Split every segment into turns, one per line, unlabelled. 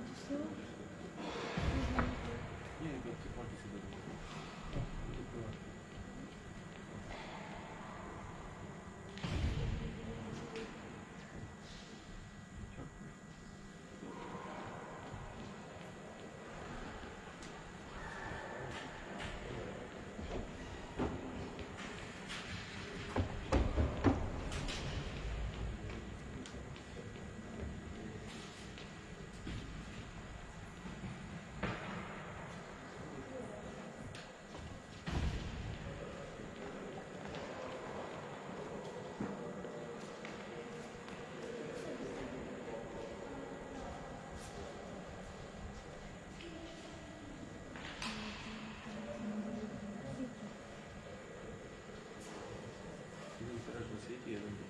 so City, isn't it?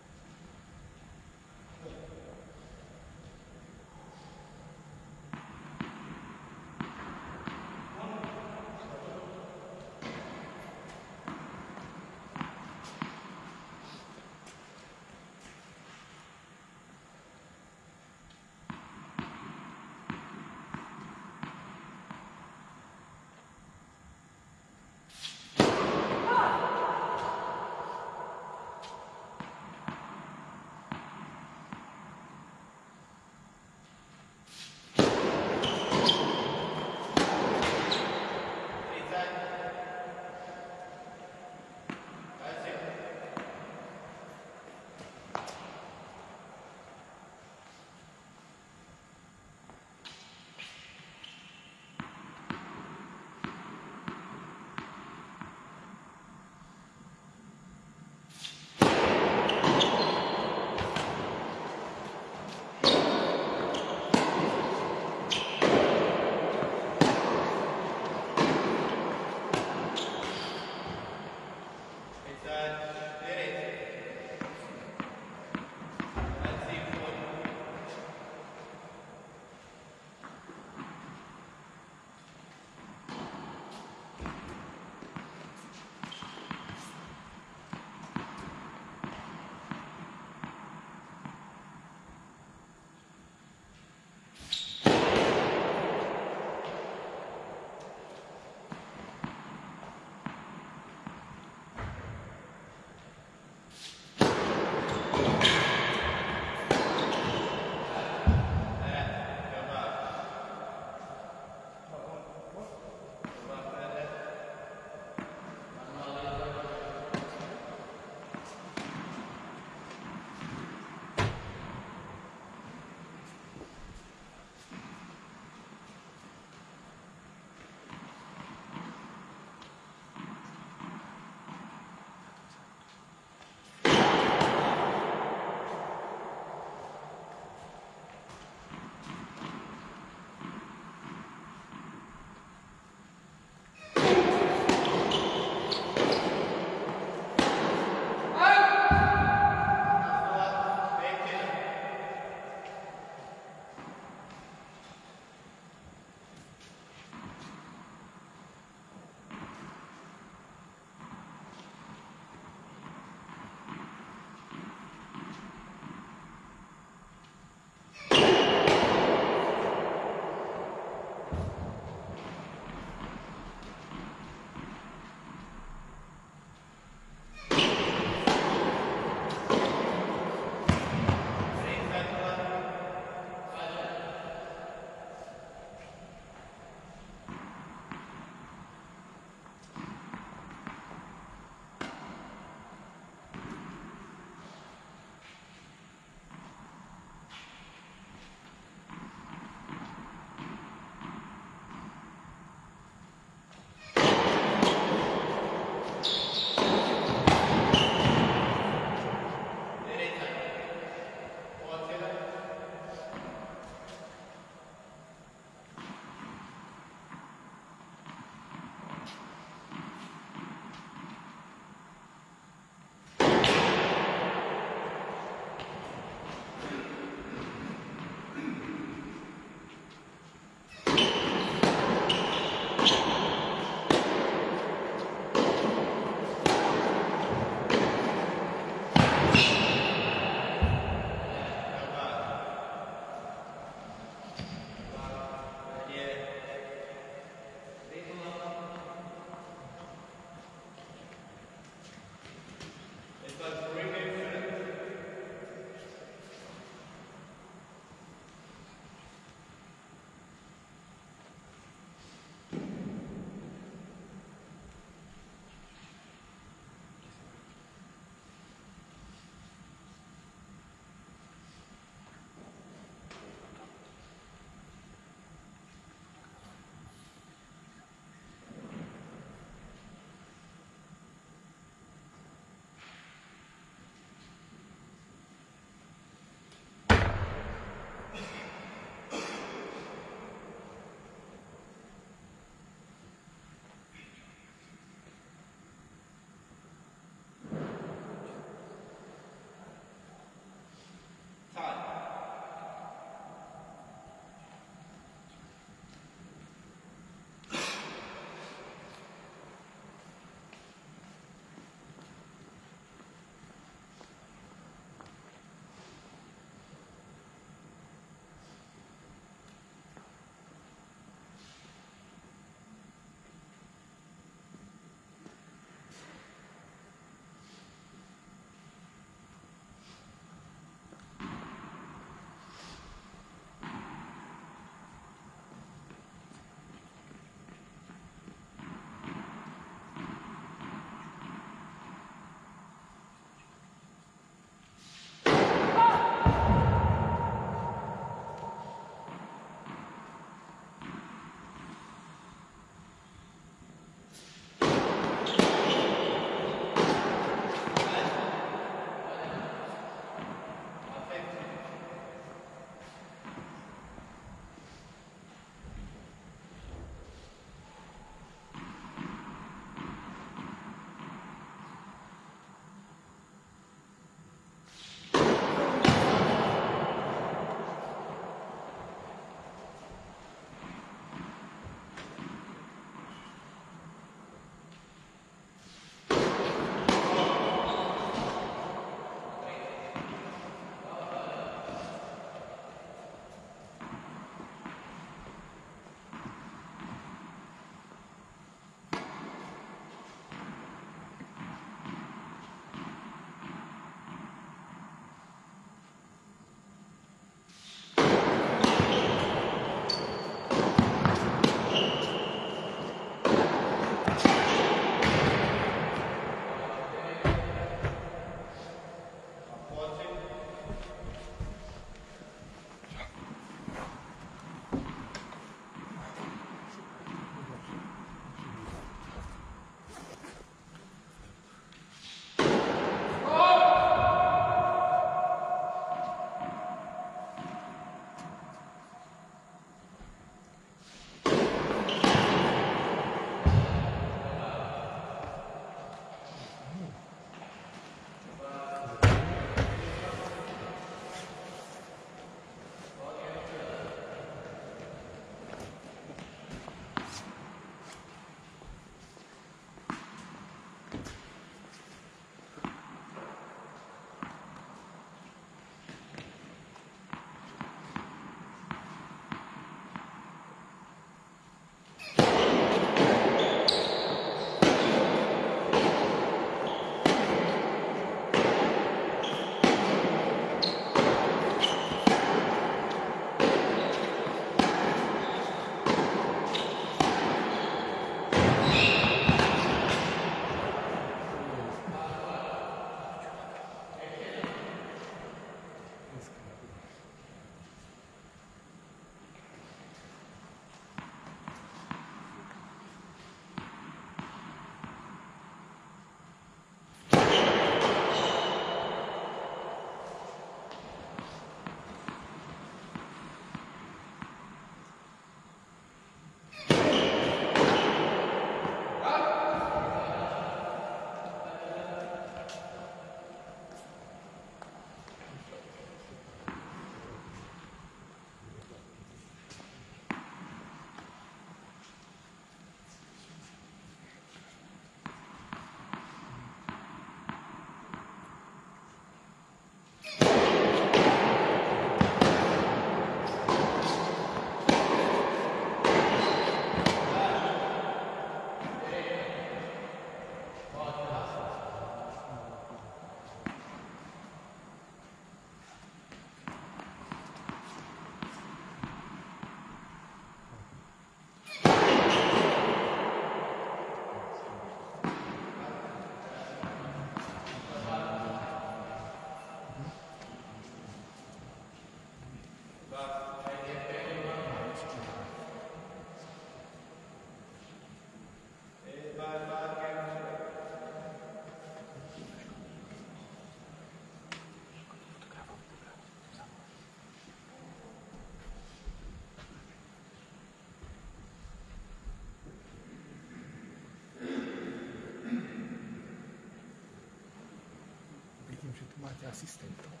Máte asistentov.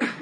Yeah.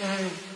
Mm.